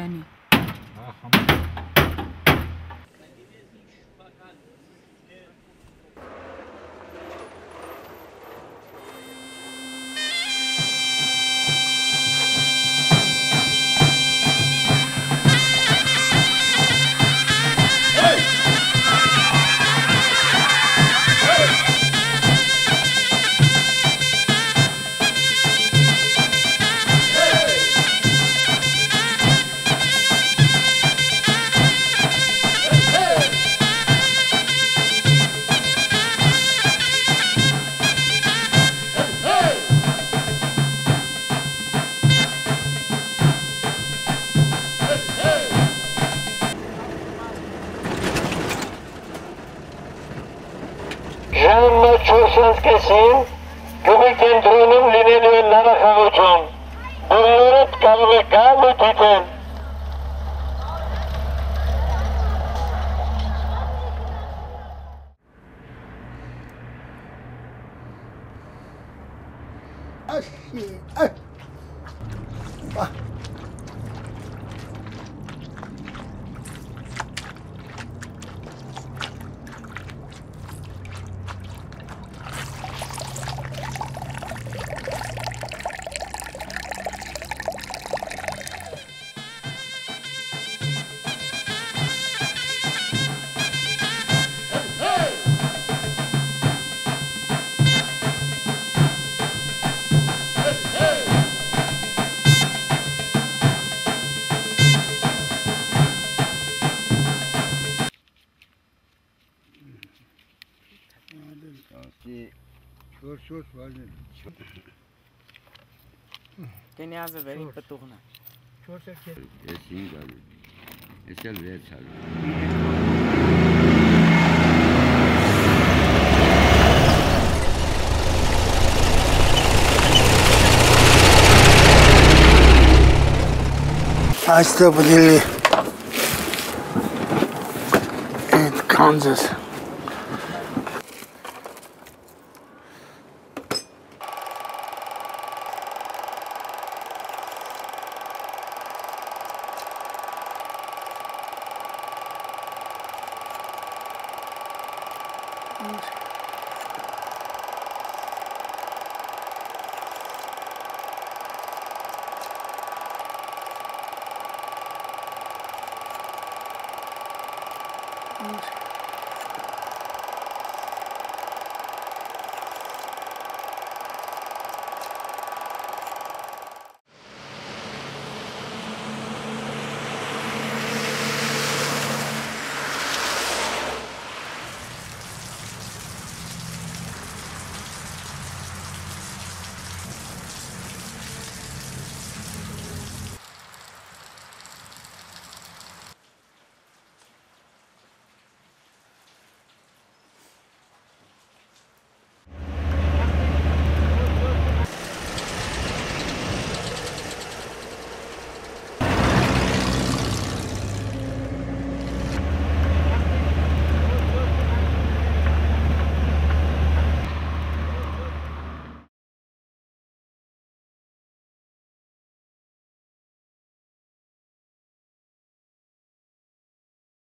يعني. ժամը 4-ից կեսին գյուղի կենտրոնում լինելու է նարախաղություն։ Բոլորդ կարող է գալ ու դիտել։ Աշ, աշ, աշ, 아. Sus, sus, vale. Quem é asa velha para turna? É sim, sabe? Esse é o velho, sabe? Hasta Padilli in Kansas. important. you